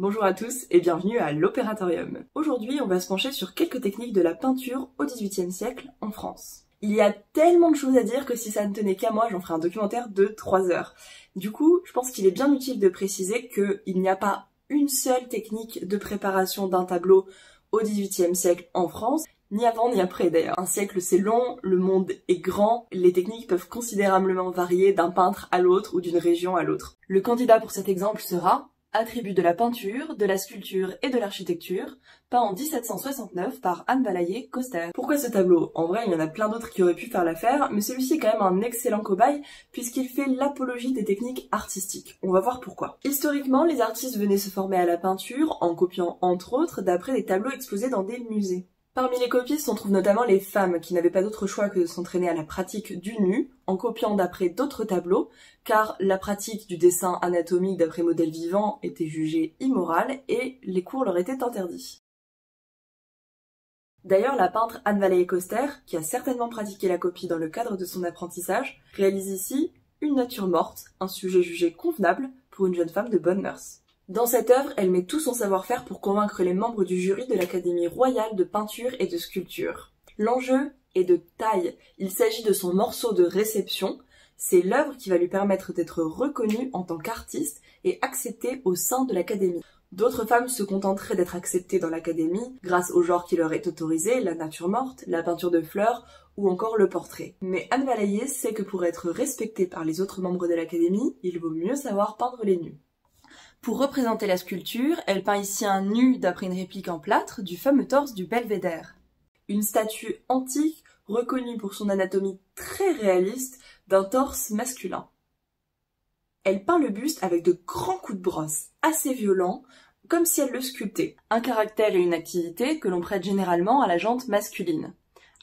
Bonjour à tous et bienvenue à l'Opératorium. Aujourd'hui, on va se pencher sur quelques techniques de la peinture au XVIIIe siècle en France. Il y a tellement de choses à dire que si ça ne tenait qu'à moi, j'en ferais un documentaire de 3 heures. Du coup, je pense qu'il est bien utile de préciser qu'il n'y a pas une seule technique de préparation d'un tableau au XVIIIe siècle en France, ni avant ni après d'ailleurs. Un siècle c'est long, le monde est grand, les techniques peuvent considérablement varier d'un peintre à l'autre ou d'une région à l'autre. Le candidat pour cet exemple sera attribut de la peinture, de la sculpture et de l'architecture, peint en 1769 par Anne Balayer Coster. Pourquoi ce tableau? En vrai, il y en a plein d'autres qui auraient pu faire l'affaire, mais celui-ci est quand même un excellent cobaye puisqu'il fait l'apologie des techniques artistiques. On va voir pourquoi. Historiquement, les artistes venaient se former à la peinture en copiant entre autres d'après des tableaux exposés dans des musées. Parmi les copistes, on trouve notamment les femmes qui n'avaient pas d'autre choix que de s'entraîner à la pratique du nu, en copiant d'après d'autres tableaux, car la pratique du dessin anatomique d'après modèles vivants était jugée immorale et les cours leur étaient interdits. D'ailleurs, la peintre Anne Vallée Coster, qui a certainement pratiqué la copie dans le cadre de son apprentissage, réalise ici une nature morte, un sujet jugé convenable pour une jeune femme de bonnes mœurs. Dans cette œuvre, elle met tout son savoir-faire pour convaincre les membres du jury de l'Académie royale de peinture et de sculpture. L'enjeu est de taille. Il s'agit de son morceau de réception. C'est l'œuvre qui va lui permettre d'être reconnue en tant qu'artiste et acceptée au sein de l'Académie. D'autres femmes se contenteraient d'être acceptées dans l'Académie grâce au genre qui leur est autorisé, la nature morte, la peinture de fleurs ou encore le portrait. Mais Anne Valaillé sait que pour être respectée par les autres membres de l'Académie, il vaut mieux savoir peindre les nus. Pour représenter la sculpture, elle peint ici un nu d'après une réplique en plâtre du fameux torse du belvédère. Une statue antique reconnue pour son anatomie très réaliste d'un torse masculin. Elle peint le buste avec de grands coups de brosse assez violents, comme si elle le sculptait. Un caractère et une activité que l'on prête généralement à la jante masculine.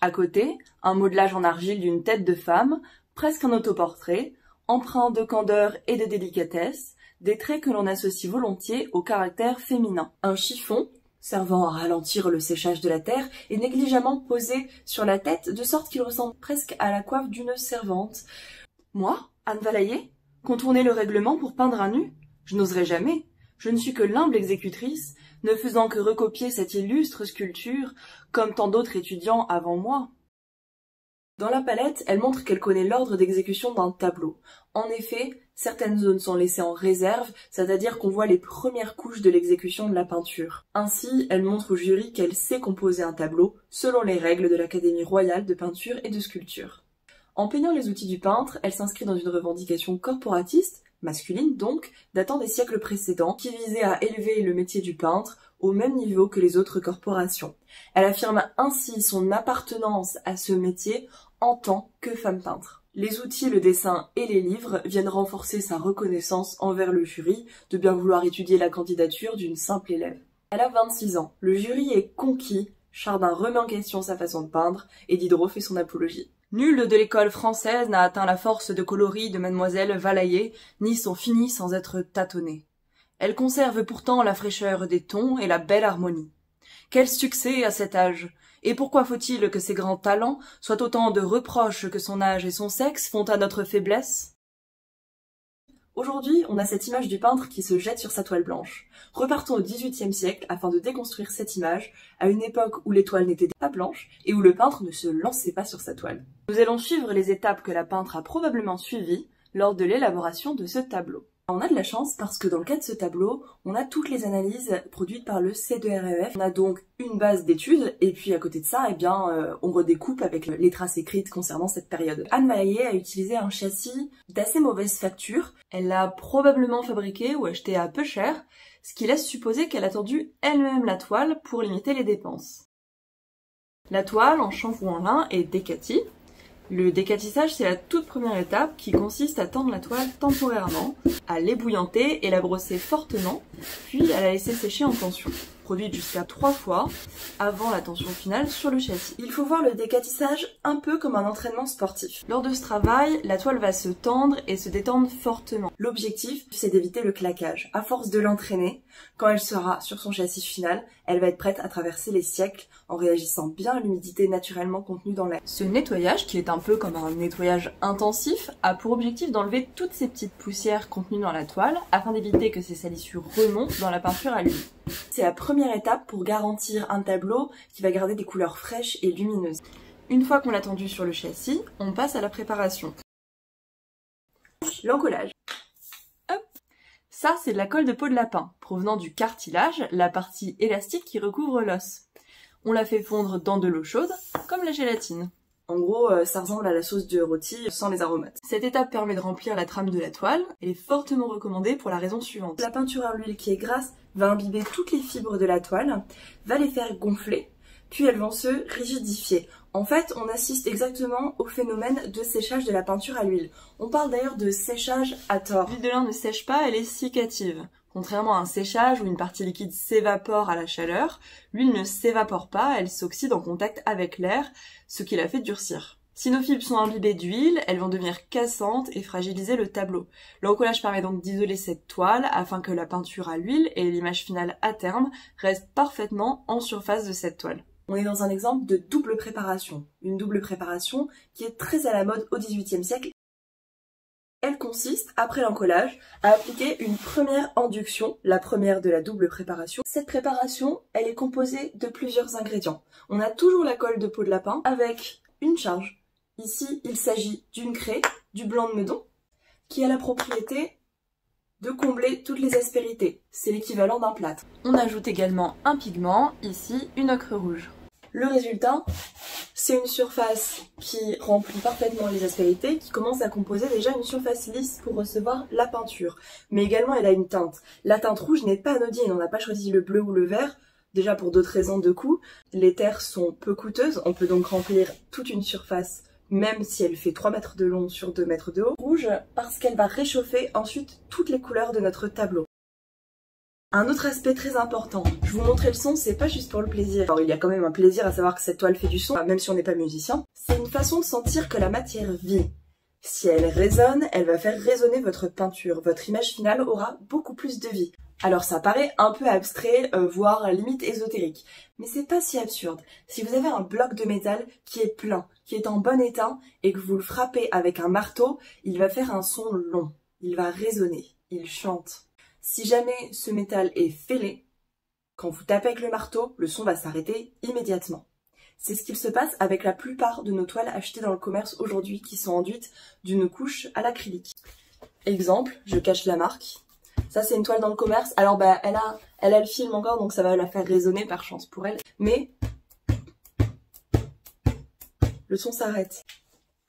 À côté, un modelage en argile d'une tête de femme, presque un autoportrait, empreint de candeur et de délicatesse, des traits que l'on associe volontiers au caractère féminin. Un chiffon, servant à ralentir le séchage de la terre, est négligemment posé sur la tête de sorte qu'il ressemble presque à la coiffe d'une servante. Moi, Anne Valaillé, contourner le règlement pour peindre un nu Je n'oserais jamais. Je ne suis que l'humble exécutrice, ne faisant que recopier cette illustre sculpture, comme tant d'autres étudiants avant moi. Dans la palette, elle montre qu'elle connaît l'ordre d'exécution d'un tableau. En effet, certaines zones sont laissées en réserve, c'est-à-dire qu'on voit les premières couches de l'exécution de la peinture. Ainsi, elle montre au jury qu'elle sait composer un tableau selon les règles de l'Académie royale de peinture et de sculpture. En peignant les outils du peintre, elle s'inscrit dans une revendication corporatiste, masculine donc, datant des siècles précédents, qui visait à élever le métier du peintre au même niveau que les autres corporations. Elle affirme ainsi son appartenance à ce métier en tant que femme peintre. Les outils, le dessin et les livres viennent renforcer sa reconnaissance envers le jury de bien vouloir étudier la candidature d'une simple élève. Elle a 26 ans. Le jury est conquis. Chardin remet en question sa façon de peindre et Diderot fait son apologie. Nul de l'école française n'a atteint la force de coloris de mademoiselle Valaillé, ni son fini sans être tâtonné. Elle conserve pourtant la fraîcheur des tons et la belle harmonie. Quel succès à cet âge et pourquoi faut-il que ses grands talents soient autant de reproches que son âge et son sexe font à notre faiblesse? Aujourd'hui, on a cette image du peintre qui se jette sur sa toile blanche. Repartons au XVIIIe siècle afin de déconstruire cette image, à une époque où les toiles n'étaient pas blanches et où le peintre ne se lançait pas sur sa toile. Nous allons suivre les étapes que la peintre a probablement suivies lors de l'élaboration de ce tableau. On a de la chance parce que dans le cas de ce tableau, on a toutes les analyses produites par le C2REF. On a donc une base d'études et puis à côté de ça, eh bien, euh, on redécoupe avec les traces écrites concernant cette période. Anne Maillet a utilisé un châssis d'assez mauvaise facture. Elle l'a probablement fabriqué ou acheté à peu cher, ce qui laisse supposer qu'elle a tendu elle-même la toile pour limiter les dépenses. La toile en chanvre en lin est décatie, le décatissage, c'est la toute première étape qui consiste à tendre la toile temporairement, à l'ébouillanter et la brosser fortement, puis à la laisser sécher en tension. Produite jusqu'à trois fois avant la tension finale sur le châssis. Il faut voir le décatissage un peu comme un entraînement sportif. Lors de ce travail, la toile va se tendre et se détendre fortement. L'objectif, c'est d'éviter le claquage. À force de l'entraîner, quand elle sera sur son châssis final, elle va être prête à traverser les siècles en réagissant bien à l'humidité naturellement contenue dans l'air. Ce nettoyage, qui est un peu comme un nettoyage intensif, a pour objectif d'enlever toutes ces petites poussières contenues dans la toile afin d'éviter que ces salissures remontent dans la peinture à l'huile. C'est la première étape pour garantir un tableau qui va garder des couleurs fraîches et lumineuses. Une fois qu'on l'a tendu sur le châssis, on passe à la préparation. L'encollage. Ça, c'est de la colle de peau de lapin, provenant du cartilage, la partie élastique qui recouvre l'os. On la fait fondre dans de l'eau chaude, comme la gélatine. En gros, euh, ça ressemble à la sauce de rôti sans les aromates. Cette étape permet de remplir la trame de la toile et est fortement recommandée pour la raison suivante. La peinture à l'huile qui est grasse va imbiber toutes les fibres de la toile, va les faire gonfler, puis elles vont se rigidifier. En fait, on assiste exactement au phénomène de séchage de la peinture à l'huile. On parle d'ailleurs de séchage à tort. L'huile de lin ne sèche pas, elle est cicative. Contrairement à un séchage où une partie liquide s'évapore à la chaleur, l'huile ne s'évapore pas, elle s'oxyde en contact avec l'air, ce qui la fait durcir. Si nos fibres sont imbibées d'huile, elles vont devenir cassantes et fragiliser le tableau. Le recollage permet donc d'isoler cette toile afin que la peinture à l'huile et l'image finale à terme restent parfaitement en surface de cette toile. On est dans un exemple de double préparation. Une double préparation qui est très à la mode au XVIIIe siècle elle consiste, après l'encollage, à appliquer une première induction, la première de la double préparation. Cette préparation, elle est composée de plusieurs ingrédients. On a toujours la colle de peau de lapin avec une charge. Ici, il s'agit d'une craie, du blanc de meudon, qui a la propriété de combler toutes les aspérités. C'est l'équivalent d'un plâtre. On ajoute également un pigment, ici une ocre rouge. Le résultat, c'est une surface qui remplit parfaitement les aspérités, qui commence à composer déjà une surface lisse pour recevoir la peinture. Mais également, elle a une teinte. La teinte rouge n'est pas anodine, on n'a pas choisi le bleu ou le vert, déjà pour d'autres raisons de coût. Les terres sont peu coûteuses, on peut donc remplir toute une surface même si elle fait 3 mètres de long sur 2 mètres de haut. Rouge parce qu'elle va réchauffer ensuite toutes les couleurs de notre tableau. Un autre aspect très important, je vous montrer le son, c'est pas juste pour le plaisir. Alors il y a quand même un plaisir à savoir que cette toile fait du son, même si on n'est pas musicien. C'est une façon de sentir que la matière vit. Si elle résonne, elle va faire résonner votre peinture. Votre image finale aura beaucoup plus de vie. Alors ça paraît un peu abstrait, euh, voire limite ésotérique. Mais c'est pas si absurde. Si vous avez un bloc de métal qui est plein, qui est en bon état, et que vous le frappez avec un marteau, il va faire un son long. Il va résonner. Il chante. Si jamais ce métal est fêlé, quand vous tapez avec le marteau, le son va s'arrêter immédiatement. C'est ce qu'il se passe avec la plupart de nos toiles achetées dans le commerce aujourd'hui qui sont enduites d'une couche à l'acrylique. Exemple, je cache la marque. Ça c'est une toile dans le commerce. Alors bah elle a, le film encore donc ça va la faire résonner par chance pour elle. Mais le son s'arrête.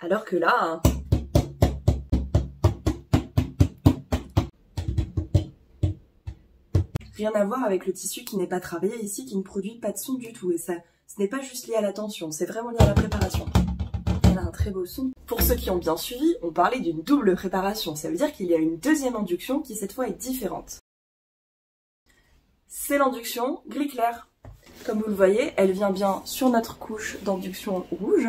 Alors que là, hein, Rien à voir avec le tissu qui n'est pas travaillé ici, qui ne produit pas de son du tout. Et ça, ce n'est pas juste lié à la tension, c'est vraiment lié à la préparation. Elle a un très beau son. Pour ceux qui ont bien suivi, on parlait d'une double préparation. Ça veut dire qu'il y a une deuxième induction qui cette fois est différente. C'est l'induction gris clair. Comme vous le voyez, elle vient bien sur notre couche d'induction rouge.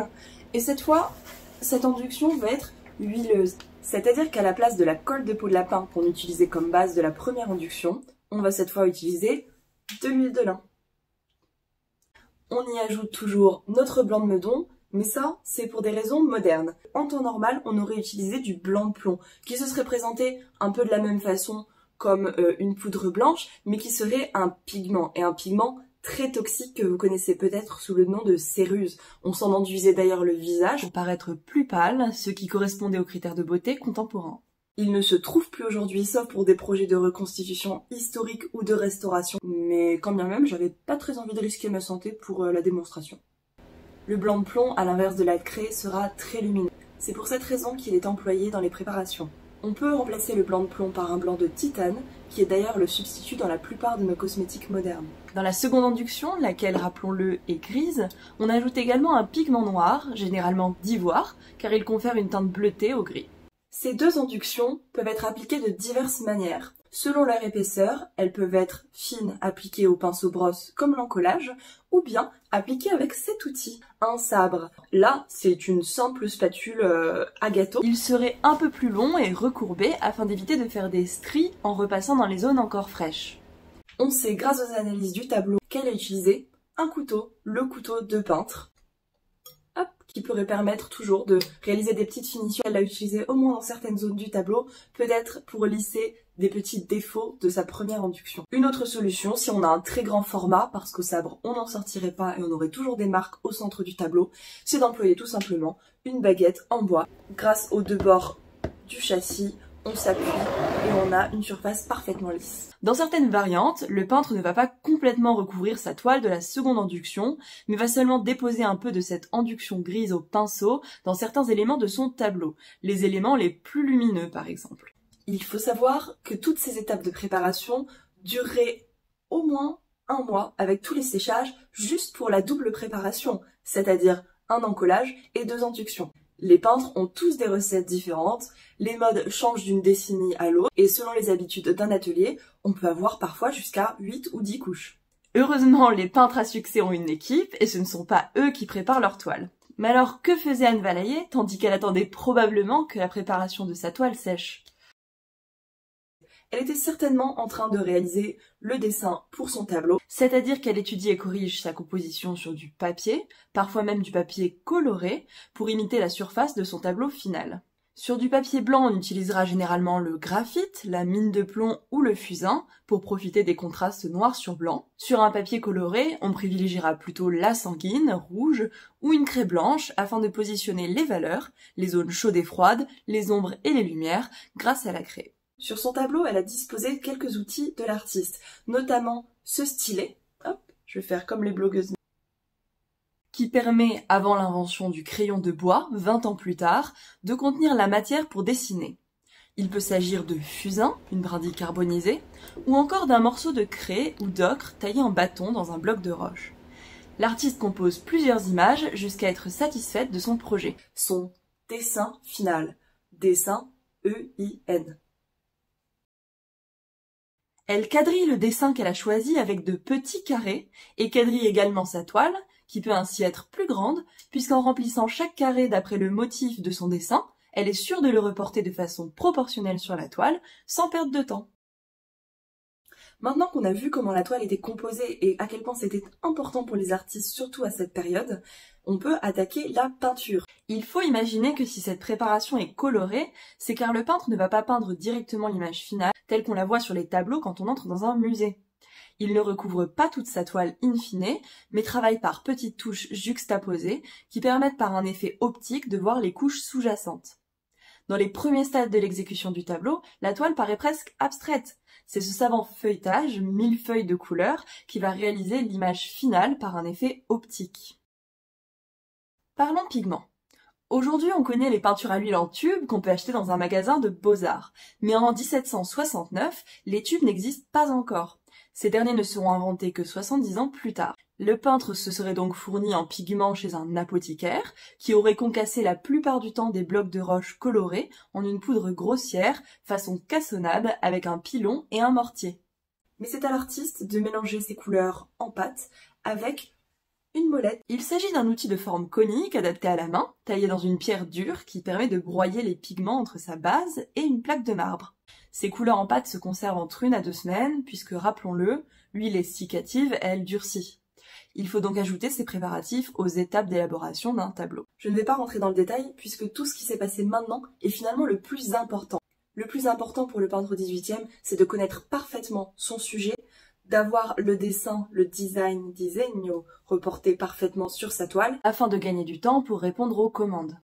Et cette fois, cette induction va être huileuse. C'est-à-dire qu'à la place de la colle de peau de lapin qu'on utilisait comme base de la première induction, on va cette fois utiliser de l'huile de lin. On y ajoute toujours notre blanc de meudon, mais ça, c'est pour des raisons modernes. En temps normal, on aurait utilisé du blanc de plomb, qui se serait présenté un peu de la même façon comme euh, une poudre blanche, mais qui serait un pigment, et un pigment très toxique que vous connaissez peut-être sous le nom de céruse. On s'en enduisait d'ailleurs le visage pour paraître plus pâle, ce qui correspondait aux critères de beauté contemporains. Il ne se trouve plus aujourd'hui, sauf pour des projets de reconstitution historique ou de restauration. Mais quand bien même, j'avais pas très envie de risquer ma santé pour euh, la démonstration. Le blanc de plomb, à l'inverse de la craie, sera très lumineux. C'est pour cette raison qu'il est employé dans les préparations. On peut remplacer le blanc de plomb par un blanc de titane, qui est d'ailleurs le substitut dans la plupart de nos cosmétiques modernes. Dans la seconde induction, laquelle, rappelons-le, est grise, on ajoute également un pigment noir, généralement d'ivoire, car il confère une teinte bleutée au gris. Ces deux inductions peuvent être appliquées de diverses manières. Selon leur épaisseur, elles peuvent être fines appliquées au pinceau brosse comme l'encollage, ou bien appliquées avec cet outil, un sabre. Là, c'est une simple spatule euh, à gâteau. Il serait un peu plus long et recourbé afin d'éviter de faire des stries en repassant dans les zones encore fraîches. On sait grâce aux analyses du tableau qu'elle a utilisé un couteau, le couteau de peintre, qui pourrait permettre toujours de réaliser des petites finitions. Elle l'a au moins dans certaines zones du tableau, peut-être pour lisser des petits défauts de sa première induction. Une autre solution, si on a un très grand format, parce qu'au sabre on n'en sortirait pas et on aurait toujours des marques au centre du tableau, c'est d'employer tout simplement une baguette en bois. Grâce aux deux bords du châssis, on s'appuie et on a une surface parfaitement lisse. Dans certaines variantes, le peintre ne va pas complètement recouvrir sa toile de la seconde induction, mais va seulement déposer un peu de cette induction grise au pinceau dans certains éléments de son tableau, les éléments les plus lumineux par exemple. Il faut savoir que toutes ces étapes de préparation dureraient au moins un mois avec tous les séchages juste pour la double préparation, c'est-à-dire un encollage et deux inductions. Les peintres ont tous des recettes différentes, les modes changent d'une décennie à l'autre, et selon les habitudes d'un atelier, on peut avoir parfois jusqu'à 8 ou 10 couches. Heureusement, les peintres à succès ont une équipe, et ce ne sont pas eux qui préparent leur toile. Mais alors, que faisait Anne Valayer, tandis qu'elle attendait probablement que la préparation de sa toile sèche? Elle était certainement en train de réaliser le dessin pour son tableau, c'est-à-dire qu'elle étudie et corrige sa composition sur du papier, parfois même du papier coloré, pour imiter la surface de son tableau final. Sur du papier blanc, on utilisera généralement le graphite, la mine de plomb ou le fusain pour profiter des contrastes noir sur blanc. Sur un papier coloré, on privilégiera plutôt la sanguine, rouge ou une craie blanche afin de positionner les valeurs, les zones chaudes et froides, les ombres et les lumières grâce à la craie. Sur son tableau, elle a disposé quelques outils de l'artiste, notamment ce stylet, qui permet, avant l'invention du crayon de bois, 20 ans plus tard, de contenir la matière pour dessiner. Il peut s'agir de fusain, une brindille carbonisée, ou encore d'un morceau de craie ou d'ocre taillé en bâton dans un bloc de roche. L'artiste compose plusieurs images jusqu'à être satisfaite de son projet. Son dessin final. Dessin E-I-N. Elle quadrille le dessin qu'elle a choisi avec de petits carrés et quadrille également sa toile, qui peut ainsi être plus grande, puisqu'en remplissant chaque carré d'après le motif de son dessin, elle est sûre de le reporter de façon proportionnelle sur la toile, sans perdre de temps. Maintenant qu'on a vu comment la toile était composée et à quel point c'était important pour les artistes, surtout à cette période, on peut attaquer la peinture. Il faut imaginer que si cette préparation est colorée, c'est car le peintre ne va pas peindre directement l'image finale, telle qu'on la voit sur les tableaux quand on entre dans un musée. Il ne recouvre pas toute sa toile in fine, mais travaille par petites touches juxtaposées qui permettent par un effet optique de voir les couches sous-jacentes. Dans les premiers stades de l'exécution du tableau, la toile paraît presque abstraite. C'est ce savant feuilletage, mille feuilles de couleurs, qui va réaliser l'image finale par un effet optique. Parlons pigments. Aujourd'hui, on connaît les peintures à l'huile en tube qu'on peut acheter dans un magasin de beaux-arts. Mais en 1769, les tubes n'existent pas encore. Ces derniers ne seront inventés que 70 ans plus tard. Le peintre se serait donc fourni en pigments chez un apothicaire, qui aurait concassé la plupart du temps des blocs de roche colorés en une poudre grossière, façon cassonade, avec un pilon et un mortier. Mais c'est à l'artiste de mélanger ces couleurs en pâte avec une molette. Il s'agit d'un outil de forme conique adapté à la main, taillé dans une pierre dure qui permet de broyer les pigments entre sa base et une plaque de marbre. Ces couleurs en pâte se conservent entre une à deux semaines, puisque, rappelons-le, l'huile est cicative, elle durcit. Il faut donc ajouter ces préparatifs aux étapes d'élaboration d'un tableau. Je ne vais pas rentrer dans le détail puisque tout ce qui s'est passé maintenant est finalement le plus important. Le plus important pour le peintre 18e, c'est de connaître parfaitement son sujet, d'avoir le dessin, le design, disegno reporté parfaitement sur sa toile, afin de gagner du temps pour répondre aux commandes.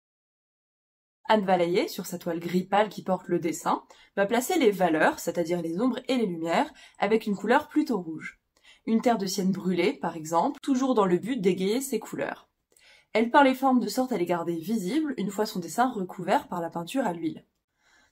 Anne Valayer, sur sa toile gris pâle qui porte le dessin, va placer les valeurs, c'est-à-dire les ombres et les lumières, avec une couleur plutôt rouge une terre de sienne brûlée, par exemple, toujours dans le but d'égayer ses couleurs. Elle peint les formes de sorte à les garder visibles une fois son dessin recouvert par la peinture à l'huile.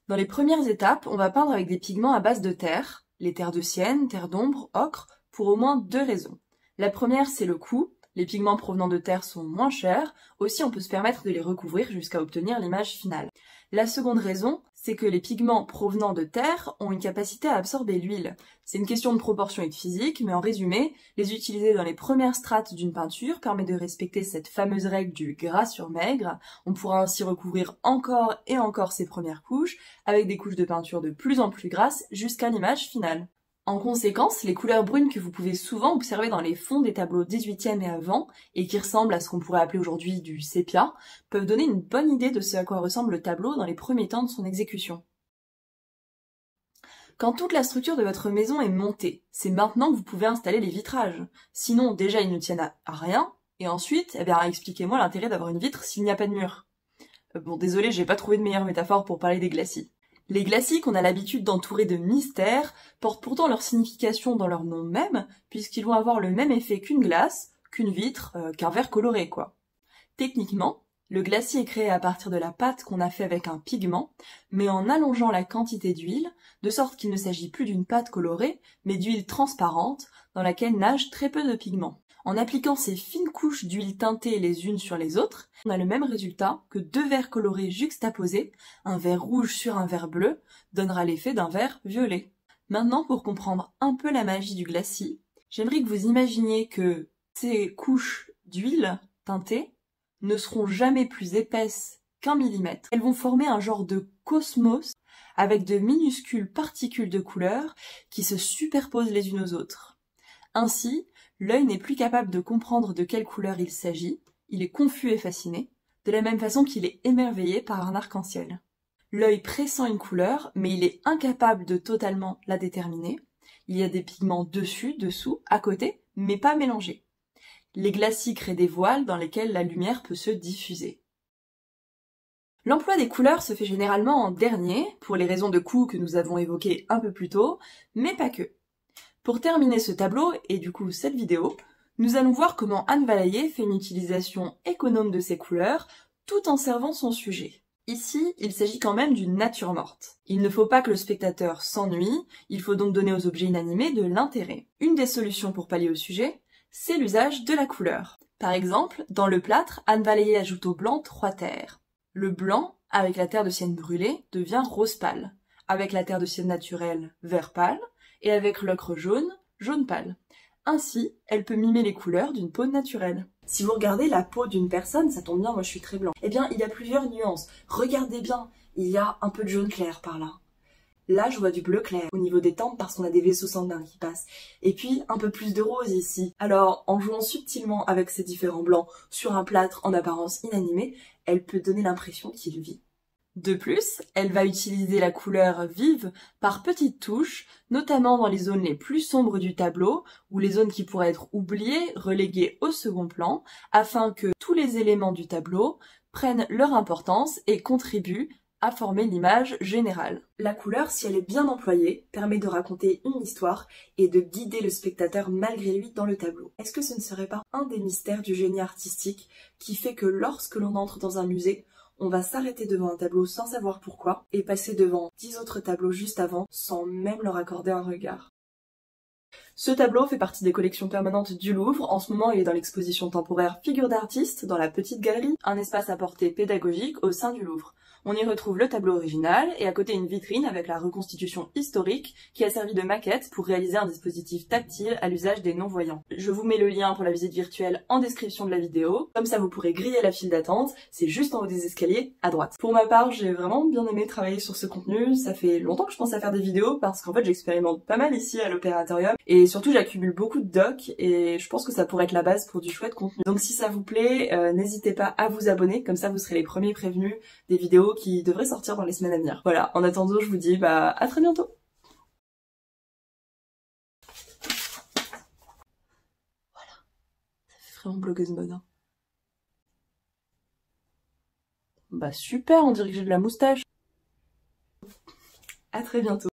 Dans les premières étapes, on va peindre avec des pigments à base de terre, les terres de sienne, terre d'ombre, ocre, pour au moins deux raisons. La première, c'est le coût. Les pigments provenant de terre sont moins chers, aussi on peut se permettre de les recouvrir jusqu'à obtenir l'image finale. La seconde raison, c'est que les pigments provenant de terre ont une capacité à absorber l'huile. C'est une question de proportion et de physique, mais en résumé, les utiliser dans les premières strates d'une peinture permet de respecter cette fameuse règle du gras sur maigre. On pourra ainsi recouvrir encore et encore ces premières couches, avec des couches de peinture de plus en plus grasses jusqu'à l'image finale. En conséquence, les couleurs brunes que vous pouvez souvent observer dans les fonds des tableaux 18e et avant, et qui ressemblent à ce qu'on pourrait appeler aujourd'hui du sépia, peuvent donner une bonne idée de ce à quoi ressemble le tableau dans les premiers temps de son exécution. Quand toute la structure de votre maison est montée, c'est maintenant que vous pouvez installer les vitrages. Sinon, déjà, ils ne tiennent à rien, et ensuite, eh bien, expliquez-moi l'intérêt d'avoir une vitre s'il n'y a pas de mur. Euh, bon, désolé, j'ai pas trouvé de meilleure métaphore pour parler des glacis. Les glacis qu'on a l'habitude d'entourer de mystères portent pourtant leur signification dans leur nom même, puisqu'ils vont avoir le même effet qu'une glace, qu'une vitre, euh, qu'un verre coloré, quoi. Techniquement, le glacis est créé à partir de la pâte qu'on a fait avec un pigment, mais en allongeant la quantité d'huile, de sorte qu'il ne s'agit plus d'une pâte colorée, mais d'huile transparente, dans laquelle nage très peu de pigments. En appliquant ces fines couches d'huile teintées les unes sur les autres, on a le même résultat que deux verres colorés juxtaposés, un verre rouge sur un verre bleu, donnera l'effet d'un verre violet. Maintenant, pour comprendre un peu la magie du glacis, j'aimerais que vous imaginiez que ces couches d'huile teintées ne seront jamais plus épaisses qu'un millimètre. Elles vont former un genre de cosmos avec de minuscules particules de couleur qui se superposent les unes aux autres. Ainsi, L'œil n'est plus capable de comprendre de quelle couleur il s'agit, il est confus et fasciné, de la même façon qu'il est émerveillé par un arc-en-ciel. L'œil pressent une couleur, mais il est incapable de totalement la déterminer. Il y a des pigments dessus, dessous, à côté, mais pas mélangés. Les glacis créent des voiles dans lesquels la lumière peut se diffuser. L'emploi des couleurs se fait généralement en dernier, pour les raisons de coût que nous avons évoquées un peu plus tôt, mais pas que. Pour terminer ce tableau, et du coup cette vidéo, nous allons voir comment Anne Valayer fait une utilisation économe de ses couleurs tout en servant son sujet. Ici, il s'agit quand même d'une nature morte. Il ne faut pas que le spectateur s'ennuie, il faut donc donner aux objets inanimés de l'intérêt. Une des solutions pour pallier au sujet, c'est l'usage de la couleur. Par exemple, dans le plâtre, Anne Valayer ajoute au blanc trois terres. Le blanc, avec la terre de sienne brûlée, devient rose pâle. Avec la terre de sienne naturelle, vert pâle et avec l'ocre jaune, jaune pâle. Ainsi, elle peut mimer les couleurs d'une peau naturelle. Si vous regardez la peau d'une personne, ça tombe bien, moi je suis très blanc. Eh bien, il y a plusieurs nuances. Regardez bien, il y a un peu de jaune clair par là. Là, je vois du bleu clair au niveau des tempes parce qu'on a des vaisseaux sanguins qui passent. Et puis, un peu plus de rose ici. Alors, en jouant subtilement avec ces différents blancs sur un plâtre en apparence inanimé, elle peut donner l'impression qu'il vit. De plus, elle va utiliser la couleur vive par petites touches, notamment dans les zones les plus sombres du tableau, ou les zones qui pourraient être oubliées, reléguées au second plan, afin que tous les éléments du tableau prennent leur importance et contribuent à former l'image générale. La couleur, si elle est bien employée, permet de raconter une histoire et de guider le spectateur malgré lui dans le tableau. Est-ce que ce ne serait pas un des mystères du génie artistique qui fait que lorsque l'on entre dans un musée, on va s'arrêter devant un tableau sans savoir pourquoi et passer devant dix autres tableaux juste avant sans même leur accorder un regard. Ce tableau fait partie des collections permanentes du Louvre. En ce moment, il est dans l'exposition temporaire Figure d'artiste dans la petite galerie, un espace à portée pédagogique au sein du Louvre. On y retrouve le tableau original et à côté une vitrine avec la reconstitution historique qui a servi de maquette pour réaliser un dispositif tactile à l'usage des non-voyants. Je vous mets le lien pour la visite virtuelle en description de la vidéo, comme ça vous pourrez griller la file d'attente, c'est juste en haut des escaliers à droite. Pour ma part, j'ai vraiment bien aimé travailler sur ce contenu, ça fait longtemps que je pense à faire des vidéos parce qu'en fait j'expérimente pas mal ici à l'opératorium et surtout j'accumule beaucoup de docs et je pense que ça pourrait être la base pour du chouette contenu. Donc si ça vous plaît, euh, n'hésitez pas à vous abonner, comme ça vous serez les premiers prévenus des vidéos qui devrait sortir dans les semaines à venir. Voilà, en attendant, je vous dis bah à très bientôt Voilà, ça fait vraiment blogueuse mode. Hein. Bah super, on dirait que j'ai de la moustache. À très bientôt.